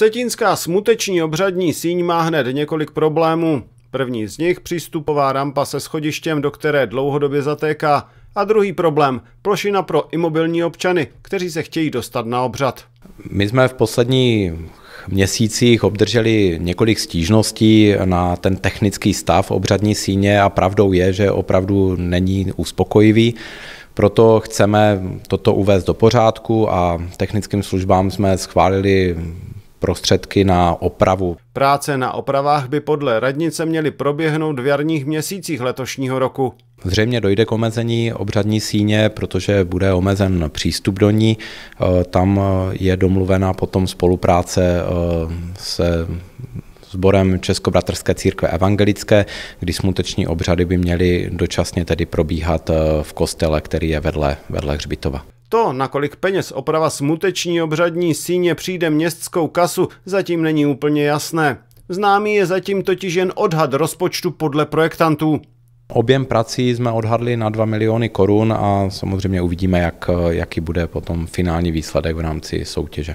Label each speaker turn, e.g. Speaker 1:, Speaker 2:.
Speaker 1: Vsetínská smuteční obřadní síň má hned několik problémů. První z nich přístupová rampa se schodištěm, do které dlouhodobě zatéká. A druhý problém, plošina pro imobilní občany, kteří se chtějí dostat na obřad.
Speaker 2: My jsme v poslední měsících obdrželi několik stížností na ten technický stav obřadní síně a pravdou je, že opravdu není uspokojivý. Proto chceme toto uvést do pořádku a technickým službám jsme schválili prostředky na opravu.
Speaker 1: Práce na opravách by podle radnice měly proběhnout v jarních měsících letošního roku.
Speaker 2: Zřejmě dojde k omezení obřadní síně, protože bude omezen přístup do ní. E, tam je domluvená potom spolupráce e, se sborem Českobratrské církve evangelické, kdy smuteční obřady by měly dočasně tedy probíhat v kostele, který je vedle, vedle hřbitova.
Speaker 1: To, na kolik peněz oprava smuteční obřadní síně přijde městskou kasu, zatím není úplně jasné. Známý je zatím totiž jen odhad rozpočtu podle projektantů.
Speaker 2: Objem prací jsme odhadli na 2 miliony korun a samozřejmě uvidíme, jak, jaký bude potom finální výsledek v rámci soutěže.